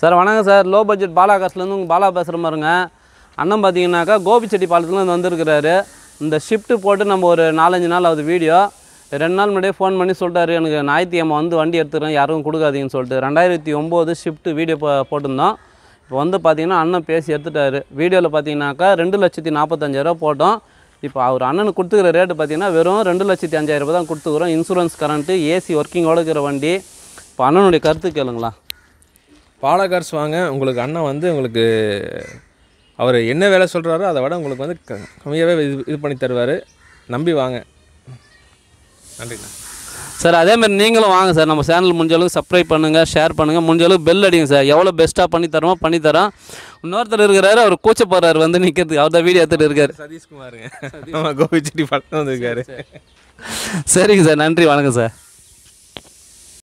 Sir வணக்கம் sir. Low budget Bala காசுலேருந்து உங்கள் பாலா பேசுகிற மாதிரிங்க. அண்ணன் பார்த்தீங்கன்னாக்கா கோபிச்செட்டி பாலத்துலேருந்து வந்திருக்கிறாரு. இந்த ஷிஃப்ட்டு போட்டு நம்ம ஒரு நாலஞ்சு நாள் ஆகுது வீடியோ ரெண்டு நாள் முன்னாடியே ஃபோன் பண்ணி சொல்லிட்டாரு. எனக்கு ஞாயிற்றுக்கிழமை வந்து வண்டி எடுத்துக்கிறேன் யாரும் கொடுக்காதீங்கன்னு சொல்லிட்டு. ரெண்டாயிரத்தி ஒம்பது ஷிஃப்ட்டு வீடியோ போ போட்டிருந்தோம். இப்போ வந்து பார்த்தீங்கன்னா அண்ணன் பேசி எடுத்துட்டாரு. வீடியோவில் பார்த்தீங்கன்னாக்கா ரெண்டு லட்சத்தி நாற்பத்தஞ்சாயிரரூவா போட்டோம். இப்போ அவர் அண்ணனுக்கு கொடுத்துக்கிற ரேட்டு பார்த்தீங்கன்னா வெறும் ரெண்டு லட்சத்தி அஞ்சாயிரரூபா தான் கொடுத்துக்கிறோம். இன்சூரன்ஸ் கரண்ட்டு ஏசி ஒர்க்கிங் இருக்கிற வண்டி. இப்போ அண்ணனுடைய கருத்து கேளுங்களா பாலகார்ஸ் வாங்க உங்களுக்கு அண்ணன் வந்து உங்களுக்கு அவர் என்ன வேலை சொல்கிறாரோ அதை விட உங்களுக்கு வந்து க- கம்மியாகவே இது இது பண்ணி தருவார். நம்பி வாங்க. நன்றிண்ணா சார் அதே மாதிரி நீங்களும் வாங்க சார். நம்ம சேனல் முடிஞ்ச அளவுக்கு சப்ஸ்கிரைப் பண்ணுங்கள் ஷேர் பண்ணுங்கள் முடிஞ்ச அளவுக்கு பெல் அடிங்க சார். எவ்வளோ பெஸ்ட்டாக பண்ணி தரோமோ பண்ணி தரோம் இன்னொருத்தர் இருக்கிறாரு அவர் கூச்சப்படுறாரு வந்து நிற்கிறதுக்கு அவர் தான் வீடியோ எடுத்துகிட்டு இருக்காரு. சதீஷ்குமாருங்க. ஆமாம் கோபிச்செட்டி படம் வந்திருக்காரு சரிங்க சார். நன்றி. வணக்கம் சார்.